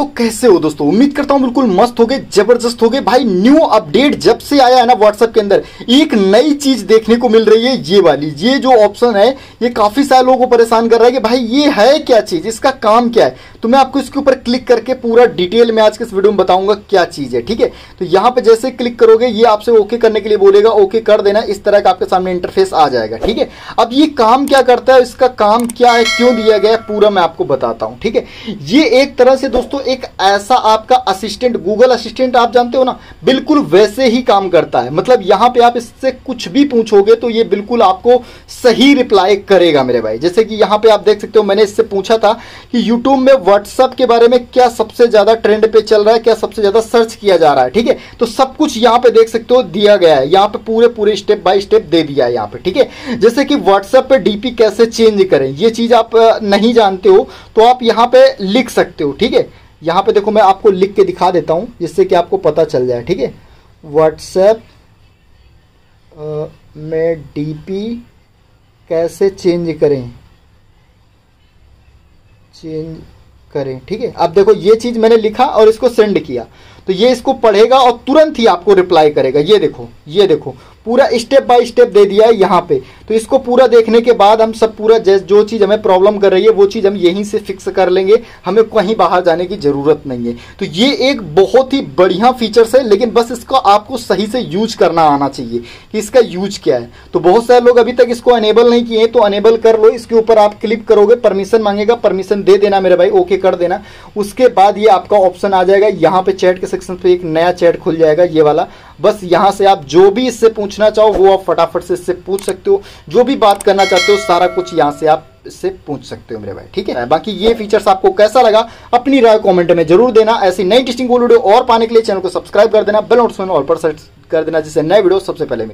तो कैसे हो दोस्तों? उम्मीद करता हूँ बिल्कुल मस्त हो गए, ज़बरदस्त हो गए। भाई न्यू अपडेट जब से आया है ना व्हाट्सएप के अंदर, एक नई चीज़ देखने को मिल रही है, ये वाली। ये जो ऑप्शन है, ये काफ़ी सारे लोगों को परेशान कर रहा है कि भाई, ये है क्या चीज़? इसका काम क्या है? तो मैं आपको इसके ऊपर क्लिक करके पूरा डिटेल में आज के इस वीडियो में बताऊँगा क्या चीज़ है, ठीक है? तो यहाँ पे जैसे क्लिक करोगे, ये आपसे ओके करने के लिए बोलेगा ओके कर देना, इस तरह का आपके सामने इंटरफेस आ जाएगा, ठीक है? अब ये काम क्या करता है, इसका काम क्या है, क्यों दिया गया पूरा मैं आपको बताता हूँ, ठीक है? ये एक तरह से दोस्तों एक ऐसा आपका असिस्टेंट, गूगल असिस्टेंट आप जानते हो ना, बिल्कुल वैसे ही काम करता है। मतलब यहाँ पे आप इससे कुछ भी पूछोगे तो ये बिल्कुल आपको सही रिप्लाई करेगा मेरे भाई। जैसे कि यहाँ पे आप देख सकते हो, मैंने इससे पूछा था कि यूट्यूब में व्हाट्सएप के बारे में क्या सबसे ज़्यादा ट्रेंड पे चल रहा है, क्या सबसे ज़्यादा सर्च किया जा रहा है, ठीक है? तो सब कुछ यहाँ पे देख सकते हो, दिया गया है। यहाँ पे पूरे पूरे स्टेप बाय स्टेप दे दिया है यहाँ पे, ठीक है? जैसे कि व्हाट्सएप पे डीपी कैसे चेंज करें, ये चीज़ आप नहीं जानते हो तो आप यहाँ पे लिख सकते हो, ठीक है? यहाँ पे देखो मैं आपको लिख के दिखा देता हूँ, जिससे कि आपको पता चल जाए, ठीक है? व्हाट्सएप में डीपी कैसे चेंज करें? चेंज करें, ठीक है? अब देखो, ये चीज़ मैंने लिखा और इसको सेंड किया। तो ये इसको पढ़ेगा और तुरंत ही आपको रिप्लाई करेगा। ये देखो ये देखो। पूरा स्टेप बाय स्टेप दे दिया है यहाँ पे। तो इसको पूरा देखने के बाद हम सब पूरा जो चीज़ हमें प्रॉब्लम कर रही है, वो चीज़ हम यहीं से फिक्स कर लेंगे। हमें कहीं बाहर जाने की ज़रूरत नहीं है। तो ये एक बहुत ही बढ़िया फीचर्स है, लेकिन बस इसको आपको सही से यूज़ करना आना चाहिए कि इसका यूज़ क्या है। तो बहुत सारे लोग अभी तक इसको अनेबल नहीं किए तो अनेबल कर लो। इसके ऊपर आप क्लिक करोगे परमिशन मांगेगा परमिशन दे देना मेरे भाई ओके कर देना। उसके बाद ये आपका ऑप्शन आ जाएगा। यहाँ पे चैट के सेक्शन पे एक नया चैट खुल जाएगा, ये वाला। बस यहाँ से आप जो भी इससे पूछना चाहो, वो आप फटाफट से इससे पूछ सकते हो। जो भी बात करना चाहते हो, सारा कुछ यहाँ से आप इससे पूछ सकते हो मेरे भाई, ठीक है? बाकी ये फीचर्स आपको कैसा लगा, अपनी राय कमेंट में ज़रूर देना। ऐसी नई टेस्टिंग वीडियो और पाने के लिए चैनल को सब्सक्राइब कर देना बेल नोटिफिकेशन ऑल पर सर्च कर देना, जिससे नए वीडियो सबसे पहले